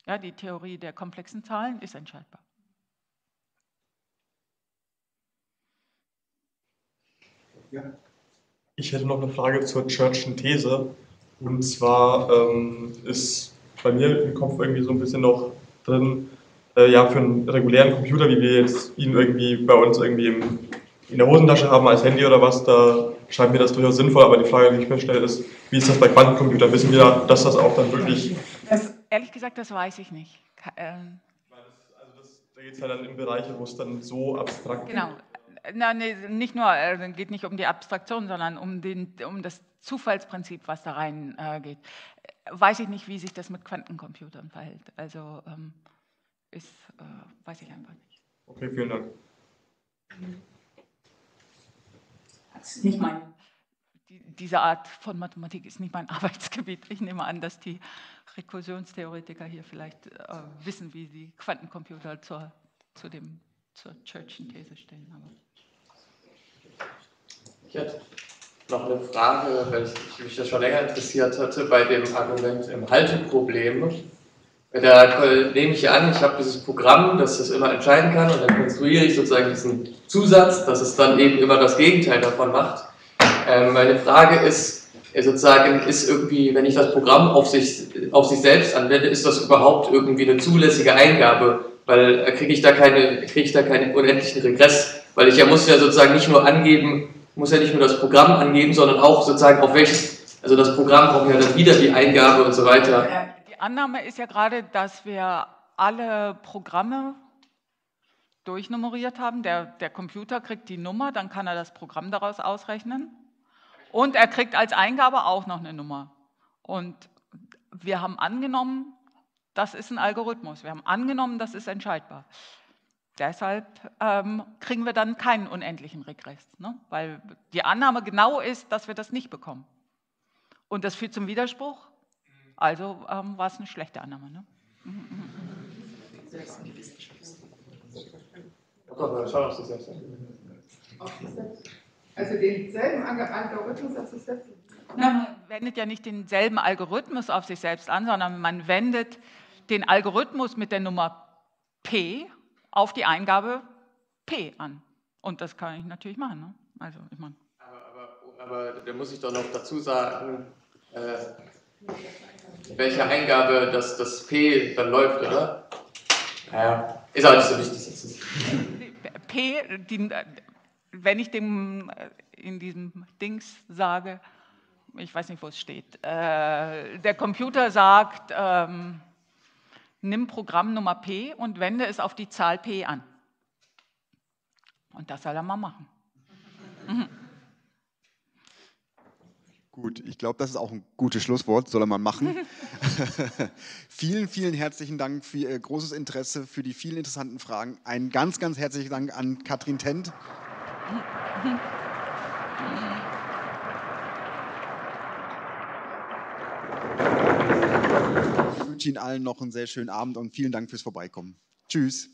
Ja, die Theorie der komplexen Zahlen ist entscheidbar. Ja. Ich hätte noch eine Frage zur Church'schen These. Und zwar ähm, ist bei mir im Kopf irgendwie so ein bisschen noch drin, äh, ja, für einen regulären Computer, wie wir jetzt ihn irgendwie bei uns irgendwie im, in der Hosentasche haben als Handy oder was, da scheint mir das durchaus sinnvoll. Aber die Frage, die ich mir stelle, ist, wie ist das bei Quantencomputern? Wissen wir, dass das auch dann wirklich. Das, ehrlich gesagt, das weiß ich nicht. Ähm also das, da geht es ja dann in Bereiche, wo es dann so abstrakt Genau, na, nee, nicht nur, es äh, geht nicht um die Abstraktion, sondern um, den, um das Zufallsprinzip, was da rein äh, geht. weiß ich nicht, wie sich das mit Quantencomputern verhält. Also ähm, ist, äh, weiß ich einfach nicht. Okay, vielen Dank. Das ist nicht mein, die, diese Art von Mathematik ist nicht mein Arbeitsgebiet. Ich nehme an, dass die Rekursionstheoretiker hier vielleicht äh, wissen, wie die Quantencomputer zur, zu dem, zur Church'schen These stehen. Aber ich hätte noch eine Frage, weil ich mich das schon länger interessiert hatte, bei dem Argument im Halteproblem. Da nehme ich an, ich habe dieses Programm, das das immer entscheiden kann, und dann konstruiere ich sozusagen diesen Zusatz, dass es dann eben immer das Gegenteil davon macht. Ähm, meine Frage ist, äh, sozusagen, ist irgendwie, wenn ich das Programm auf sich, auf sich selbst anwende, ist das überhaupt irgendwie eine zulässige Eingabe? Weil äh, kriege ich da keine, kriege ich da keinen unendlichen Regress? Weil ich ja muss ja sozusagen nicht nur angeben, muss ja nicht nur das Programm angeben, sondern auch sozusagen auf welches, also das Programm braucht ja dann wieder die Eingabe und so weiter. Annahme ist ja gerade, dass wir alle Programme durchnummeriert haben. Der, der Computer kriegt die Nummer, dann kann er das Programm daraus ausrechnen. Und er kriegt als Eingabe auch noch eine Nummer. Und wir haben angenommen, das ist ein Algorithmus. Wir haben angenommen, das ist entscheidbar. Deshalb ähm, kriegen wir dann keinen unendlichen Regress, ne? weil die Annahme genau ist, dass wir das nicht bekommen. Und das führt zum Widerspruch. Also ähm, war es eine schlechte Annahme. Ne? Also denselben Algorithmus auf sich selbst? man wendet ja nicht denselben Algorithmus auf sich selbst an, sondern man wendet den Algorithmus mit der Nummer P auf die Eingabe P an. Und das kann ich natürlich machen. Ne? Also, ich meine. Aber, aber, aber da muss ich doch noch dazu sagen, äh, welche Eingabe das, das P dann läuft, oder? Naja, ist auch nicht so wichtig. P, die, wenn ich dem äh, in diesem Dings sage, ich weiß nicht, wo es steht, äh, der Computer sagt, ähm, nimm Programm Nummer P und wende es auf die Zahl P an. Und das soll er mal machen. Mhm. Gut, ich glaube, das ist auch ein gutes Schlusswort, soll er mal machen. vielen, vielen herzlichen Dank für Ihr großes Interesse, für die vielen interessanten Fragen. Einen ganz, ganz herzlichen Dank an Katrin Tent. Ich wünsche Ihnen allen noch einen sehr schönen Abend und vielen Dank fürs Vorbeikommen. Tschüss.